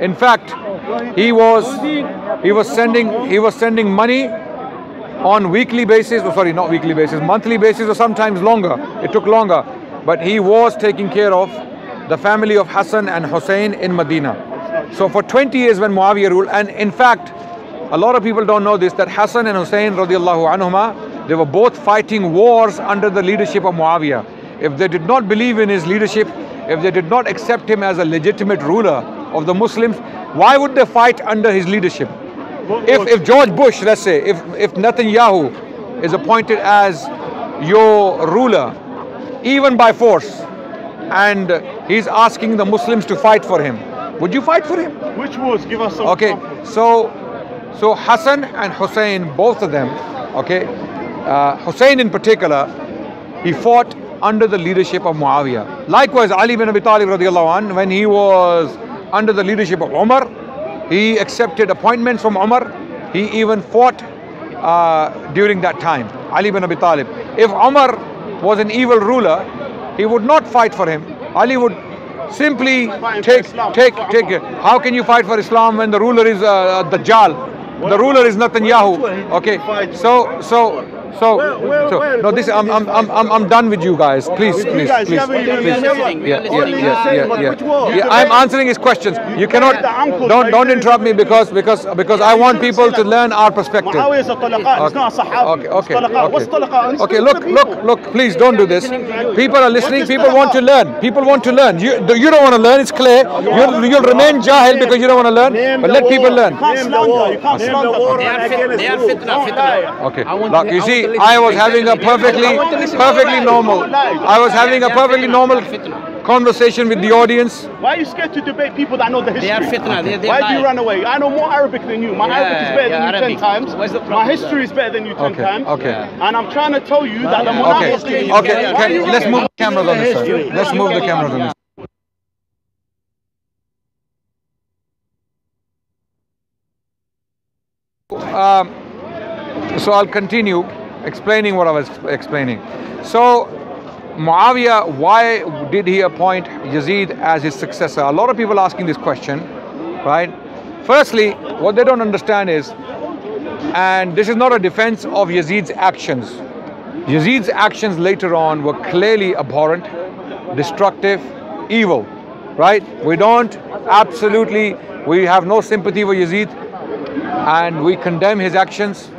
In fact, he was he was sending he was sending money on weekly basis, or sorry, not weekly basis, monthly basis, or sometimes longer. It took longer, but he was taking care of the family of Hassan and Hussein in Medina. So for 20 years when Muawiyah ruled, and in fact, a lot of people don't know this that Hassan and Hussein radiallahu anhuma, they were both fighting wars under the leadership of Muawiyah. If they did not believe in his leadership, if they did not accept him as a legitimate ruler of the Muslims, why would they fight under his leadership? If, if George Bush, let's say, if, if Netanyahu is appointed as your ruler, even by force, and he's asking the Muslims to fight for him, would you fight for him? Which wars? Give us some. Okay, so so Hassan and Hussein, both of them, okay, uh, Hussein in particular, he fought under the leadership of Muawiyah. Likewise, Ali bin Abi Talib radiallahu anh, when he was under the leadership of Umar, he accepted appointments from Umar. He even fought uh, during that time. Ali bin Abi Talib. If Umar was an evil ruler, he would not fight for him. Ali would simply take take take. How can you fight for Islam when the ruler is uh, Dajjal? The ruler is Netanyahu. Okay, so so so, where, where, so where, no, this I'm, I'm, I'm, I'm, I'm done with you guys. Please, please, guys, please, please. please. Yeah, yeah, yeah, yeah, yeah, yeah. I'm answering his questions. You cannot, don't, don't interrupt me because, because, because I want people to learn our perspective. Okay, okay, okay. Okay, look, look, look. Please don't do this. People are listening. People want to learn. People want to learn. You, you don't want to learn. It's clear. You'll, you'll remain jahil because you don't want to learn. But let people learn. Okay. Look, you see want I was having a perfectly, I want to listen. perfectly normal, I was having a perfectly normal conversation with the audience. Why are you scared to debate people that know the history? They are fitna. They, they Why do you run away? I know more Arabic than you. My Yeah, Arabic is better yeah, than you Arabic. ten times. What's the My problem? history is better than you ten Okay, times. okay. And I'm trying to tell you that the Okay, Munafiqeen. okay, Why are you can, let's move the cameras on this side. Let's move the cameras on this Um, so I'll continue explaining what I was explaining. So Muawiyah, why did he appoint Yazid as his successor? A lot of people asking this question, right? Firstly, what they don't understand is, and this is not a defense of Yazid's actions. Yazid's actions later on were clearly abhorrent, destructive, evil, right? We don't absolutely, we have no sympathy for Yazid and we condemn his actions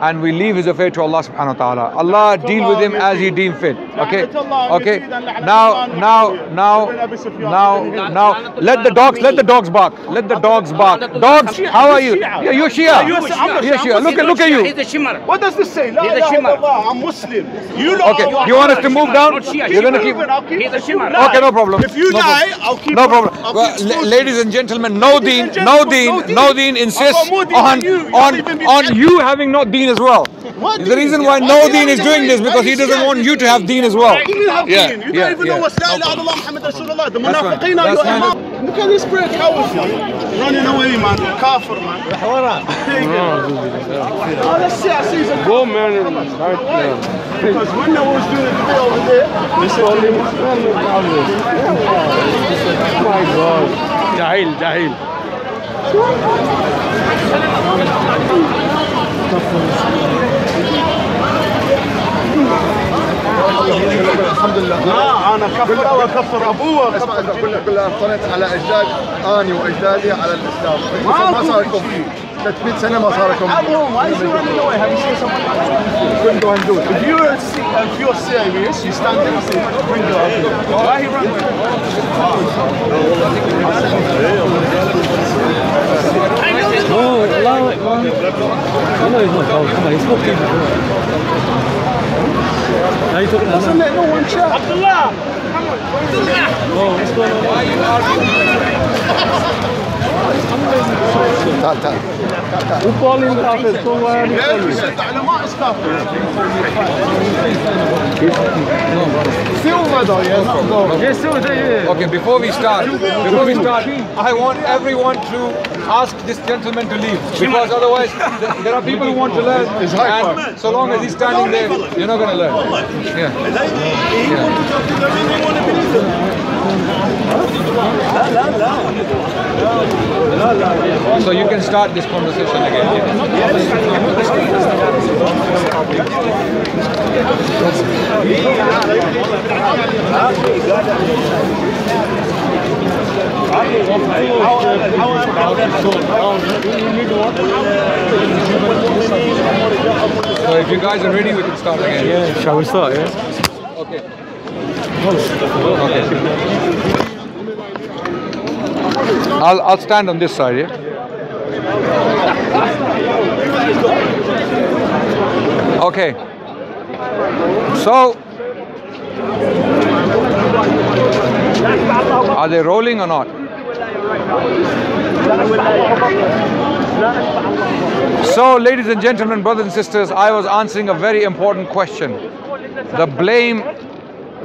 and we leave his affair to Allah subhanahu wa ta'ala. Allah deal with him as he deem fit. Okay? Okay. Now, now, now, now, now, let the dogs, let the dogs bark. Let the dogs bark. Dogs, how are you? Yeah, you're Shia. You're Shia. Look at, look at He's you. a Shimr. What does this say? La He's a Shimr. I'm Muslim. You know Okay, you want us to move down? You're gonna keep. moving, I'll keep He's a Shimr. Okay, no problem. If you die. I'll keep No problem. keep Well, exposing la- you. ladies and gentlemen, no Ladies deen, no gentlemen, deen, no no deen. deen I've got insists on you. You on don't even be on you having not deen as well. What The deen? reason why Why no you deen is doing this because he doesn't want you to have deen as well. You don't have Yeah, deen. You yeah, don't even yeah. know what's La ilaha illallah Muhammad Rasulullah. The munafiqeen are your imam. Look at this prayer cowardly. Running away, man. Kafir, man. There you. Oh, let's see. I see Go, man. Because when they was doing the debate over there, they said to him, oh My God. Jahil, Jahil. الحمد لله. لا أنا كفر وكفر أبوه اسمع كلها كلها افترضت على اجداد اني واجدادي على الإسلام. ما صار that Pete Cinema are why is he running away? Have you seen someone else? Go and do it. If you're, if you're serious, you stand there and say, bring it. Why he running away? Oh, allow it, man. I know he's not cold. Come on, he's not good. Now you're talking to Doesn't no one chat. Abdullah! Come on. Oh, what's going on? Why are you arguing? Tal, tal said the ulama is kafir. Still brother, yeah, not go. Yes, so they, Okay, before we start, before we start, I want everyone to ask this gentleman to leave because otherwise there are people who want to learn, and so long as he's standing there, you're not going to learn. Yeah. yeah. So you can start this conversation again. So if you guys are ready, we can start again. Yeah, shall we start, yeah? Okay. Okay. I'll I'll stand on this side, yeah. Okay. So are they rolling or not? So, ladies and gentlemen, brothers and sisters, I was answering a very important question. The blame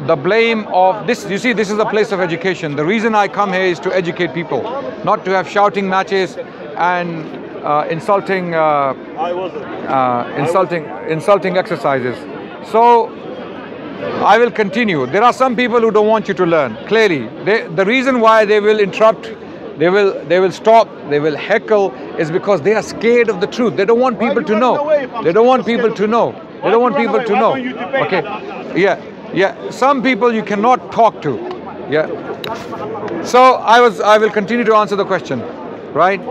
the blame of this you see this is a place of education the reason i come here is to educate people not to have shouting matches and uh, insulting uh, uh, insulting insulting exercises. So i will continue. There are some people who don't want you to learn clearly. They, the reason why they will interrupt they will they will stop they will heckle is because they are scared of the truth. They don't want people to know. they don't want people to know. They don't want people to know. don't you debate? Okay. Yeah yeah. Some people you cannot talk to. Yeah. So i was i will continue to answer the question. Right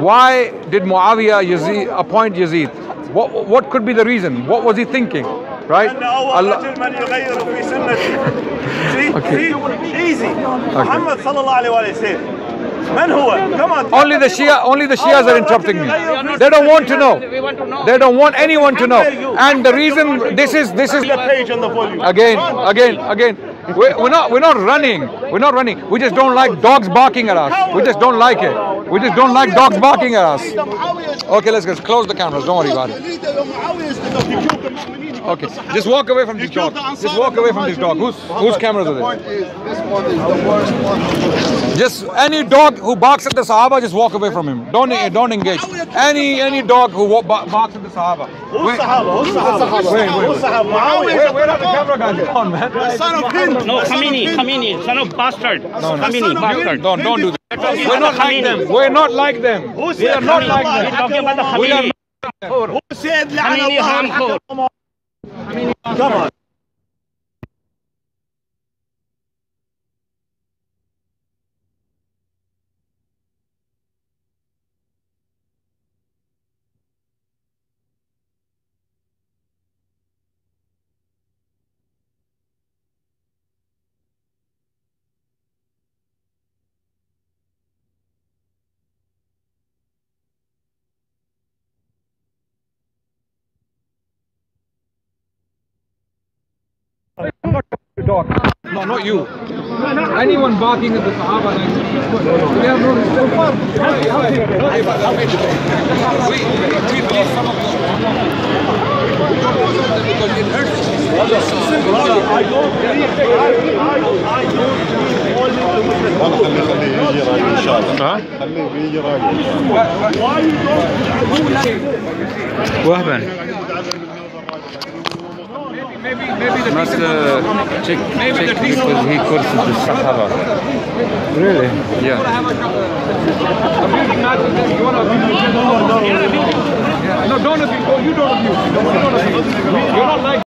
why did Muawiyah Yazid, appoint Yazid? What, what could be the reason? What was he thinking? Right? Allah. okay. easy. Okay. Muhammad Only the Shia, only the Shias are interrupting me. They don't want to know. They don't want anyone to know. And the reason this is this is again, again, again. We're not we're not running. We're not running. We just don't like dogs barking at us. We just don't like it. We just don't like dogs barking at us. Okay, let's just close the cameras. Don't worry about it. Okay, just walk away from this dog. Just walk away from this dog. Who's, whose cameras are there? this one is the worst one. Just any dog who barks at the Sahaba, just walk away from him. Don't don't engage. Any any dog who barks at the Sahaba. Who's Sahaba? Who's Sahaba? Wait, wait, wait. Wait, where are the camera guys? Come on, man. Son of Hind. No, Khamenei, Khamenei, son of bastard. No, no. Khamenei, bastard. Don't, don't do that. We're not like them. We're not like them. We are not like them. We are not like them. Who said, لعن Come on. dog. No, not you. Anyone barking at the Sahaba like we have no respect. We, we believe some of because it hurts. خليه خليه يجي راجل ان شاء الله خليه بيجي راجل وهبا Maybe, maybe the must decent uh, check, Maybe check the because he courses the Sahaba. Really? Yeah. Abusing matches, then you want to no, don't abuse. Oh, you don't abuse. You don't abuse. You're not like.